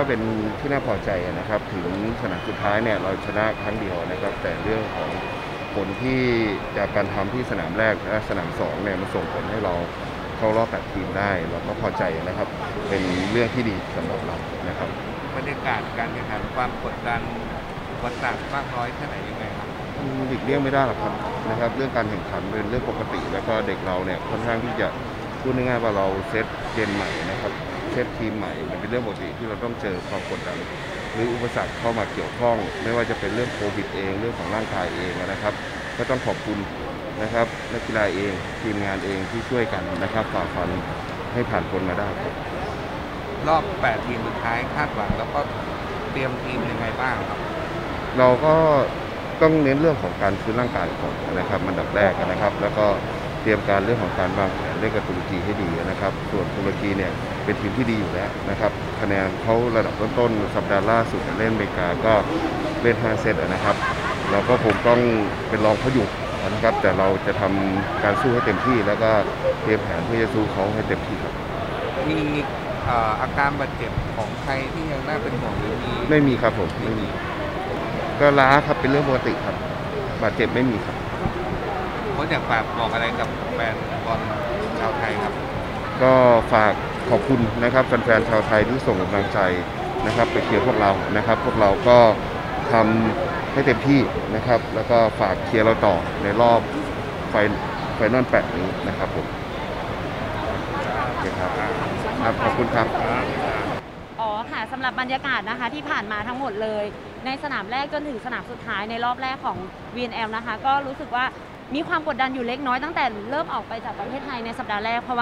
ก็เป็นที่น่าพอใจนะครับ ถึงสนามสุดท้ายเนี่ยเราชนะครั้งเดียวนะครับ แต่เรื่องของผลที่จากการทำที่สนามแรกและสนามสองเนี่ยมันส่งผลให้เราเข้ารอบแปดทีมได้เราก็พอใจนะครับ เป็นเรื่องที่ดีสำหรับเรานะครับบรรยากาศการแข่งขันความกดดันอุปสรรคมากน้อยแค่ไหนยังไงครับหลีกเลี่ยงไม่ได้หรอกครับนะครับ เรื่องการแข่งขันเป็นเรื่องปกติ แล้วก็เด็กเราเนี่ยค่อนข้างที่จะพูดง่ายๆว่าเราเซตเกมใหม่นะครับ เซตทีมใหม่มันเป็นเรื่องปกติที่เราต้องเจอความกดดันหรืออุปสรรคเข้ามาเกี่ยวข้อง ไม่ว่าจะเป็นเรื่องโควิดเองเรื่องของร่างกายเองนะครับ ก็ต้องขอบคุณนะครับนักกีฬาเองทีมงานเองที่ช่วยกันนะครับฝ่าฟันให้ผ่านพ้นมาได้ครับรอบ 8 ทีมสุดท้ายคาดหวังแล้วก็เตรียมทีมยังไงบ้างครับ เราก็ต้องเน้นเรื่องของการฟื้นร่างกายก่อนนะครับอันดับแรกนะครับ แล้วก็ เตรียมการเรื่องของการวางแผนเล่นกับตุรกีให้ดีนะครับ ส่วนตุรกีเนี่ยเป็นทีมที่ดีอยู่แล้วนะครับคะแนนเขาระดับต้นๆสัปดาห์ล่าสุดเล่นอเมริกาก็เล่น 5 เซตนะครับเราก็คงต้องเป็นรองเขาอยู่นะครับแต่เราจะทำการสู้ให้เต็มที่ แล้วก็เตรียมแผนเพื่อจะสู้เขาให้เต็มที่ครับมีเอ่ออาการบาดเจ็บของใครที่ยังน่าเป็นห่วงหรือมีไม่มีครับผมไม่มี ก็ล้าครับเป็นเรื่องปกติครับบาดเจ็บไม่มีครับ โค้ชอยากฝากบอกอะไรกับแฟนบอลชาวไทยครับ ก็ฝากขอบคุณนะครับแฟนๆชาวไทยที่ส่งกำลังใจนะครับ ไปเชียร์พวกเรานะครับ พวกเราก็ทำให้เต็มที่นะครับ แล้วก็ฝากเชียร์เราต่อในรอบไฟ final แปดนี้นะครับผมโอเคครับครับขอบคุณครับอ๋อค่ะสำหรับบรรยากาศนะคะที่ผ่านมาทั้งหมดเลย ในสนามแรกจนถึงสนามสุดท้ายในรอบแรกของ VNL นะคะ ก็รู้สึกว่า มีความกดดันอยู่เล็กน้อยตั้งแต่เริ่มออกไปจากประเทศไทยในสัปดาห์แรกเพราะว่า